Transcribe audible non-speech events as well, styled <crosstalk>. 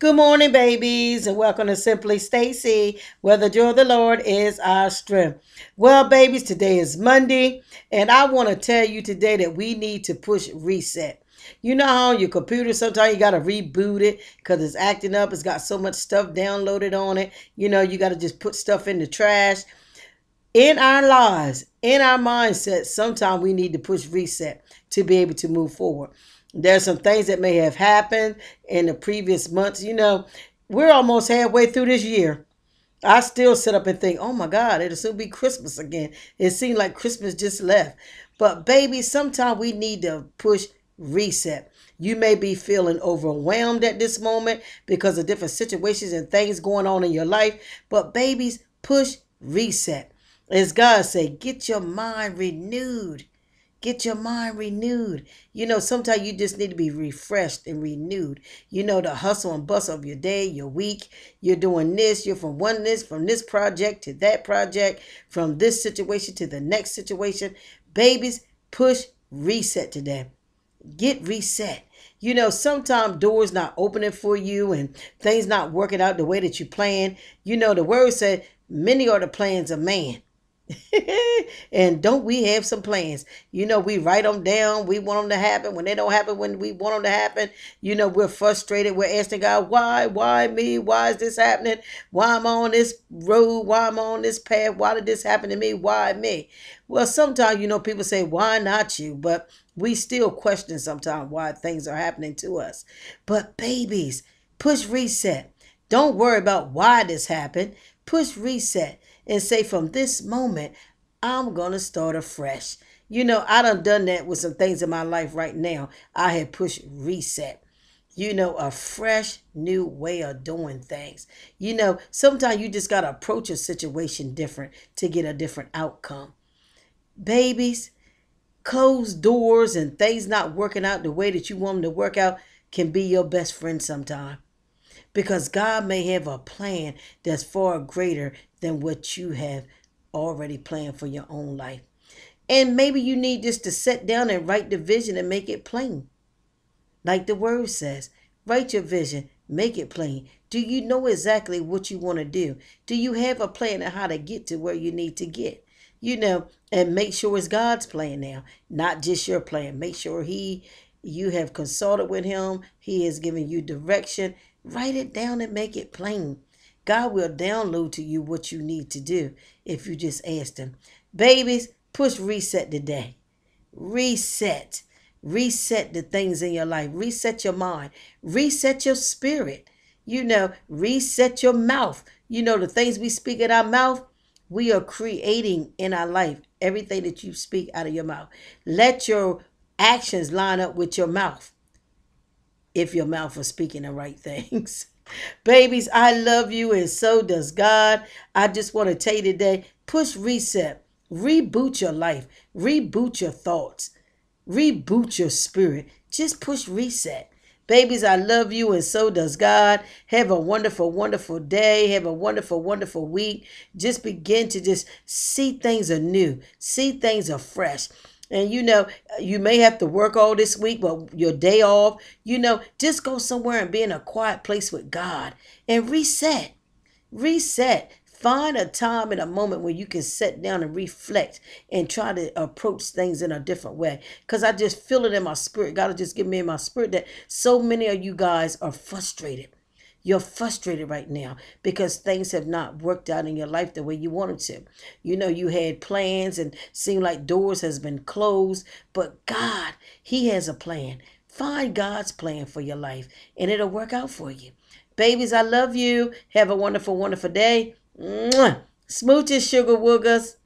Good morning, babies, and welcome to Simply Stacey, where the joy of the Lord is our strength. Well, babies, today is Monday, and I want to tell you today that we need to push reset. You know how on your computer sometimes you got to reboot it because it's acting up. It's got so much stuff downloaded on it. You know, you got to just put stuff in the trash. In our lives, in our mindset, sometimes we need to push reset to be able to move forward. There's some things that may have happened in the previous months. You know, we're almost halfway through this year. I still sit up and think, oh my God, it'll soon be Christmas again. It seemed like Christmas just left. But baby, sometimes we need to push reset. You may be feeling overwhelmed at this moment because of different situations and things going on in your life. But babies, push reset. As God say, get your mind renewed. Get your mind renewed. You know, sometimes you just need to be refreshed and renewed. You know, the hustle and bustle of your day, your week. You're doing this. You're from one this, from this project to that project, from this situation to the next situation. Babies, push reset today. Get reset. You know, sometimes doors not opening for you and things not working out the way that you plan. You know, the word said, many are the plans of man <laughs> and don't we have some plans? You know, we write them down. We want them to happen. When they don't happen, when we want them to happen, you know, we're frustrated. We're asking God, why? Why me? Why is this happening? Why am I on this road? Why am I on this path? Why did this happen to me? Why me? Well, sometimes, you know, people say, why not you? But we still question sometimes why things are happening to us. But babies, push reset. Don't worry about why this happened. Push reset and say, from this moment, I'm going to start afresh. You know, I done done that with some things in my life right now. I had pushed reset. You know, a fresh new way of doing things. You know, sometimes you just got to approach a situation different to get a different outcome. Babies, closed doors and things not working out the way that you want them to work out can be your best friend sometime because God may have a plan that's far greater than what you have already planned for your own life. And maybe you need just to sit down and write the vision and make it plain. Like the word says, write your vision, make it plain. Do you know exactly what you want to do? Do you have a plan on how to get to where you need to get? You know, and make sure it's God's plan now, not just your plan. Make sure He you have consulted with him. He has given you direction. Write it down and make it plain. God will download to you what you need to do if you just ask Him. Babies, push reset today. Reset. Reset the things in your life. Reset your mind. Reset your spirit. You know, reset your mouth. You know, the things we speak in our mouth, we are creating in our life everything that you speak out of your mouth. Let your actions line up with your mouth if your mouth is speaking the right things. <laughs> Babies, I love you and so does God. I just want to tell you today push reset, reboot your life, reboot your thoughts, reboot your spirit. Just push reset. Babies, I love you and so does God. Have a wonderful, wonderful day. Have a wonderful, wonderful week. Just begin to just see things anew, see things afresh. And you know, you may have to work all this week, but your day off, you know, just go somewhere and be in a quiet place with God and reset. Reset. Find a time and a moment where you can sit down and reflect and try to approach things in a different way. Because I just feel it in my spirit. God just give me in my spirit that so many of you guys are frustrated you're frustrated right now because things have not worked out in your life the way you wanted to. You know, you had plans and seemed like doors has been closed, but God, He has a plan. Find God's plan for your life and it'll work out for you. Babies, I love you. Have a wonderful, wonderful day. Smooches, sugar woogers.